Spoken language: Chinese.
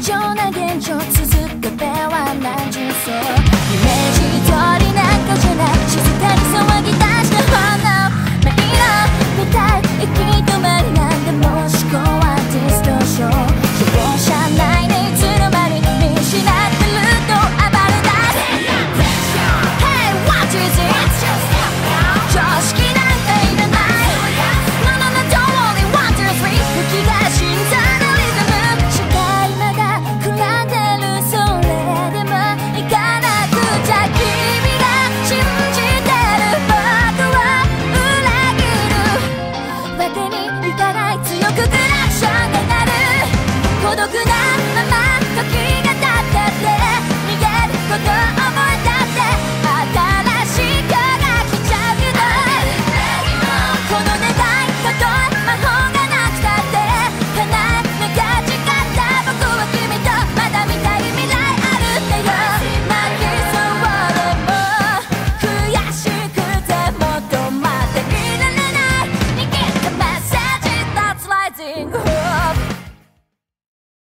就那现状，继续。このね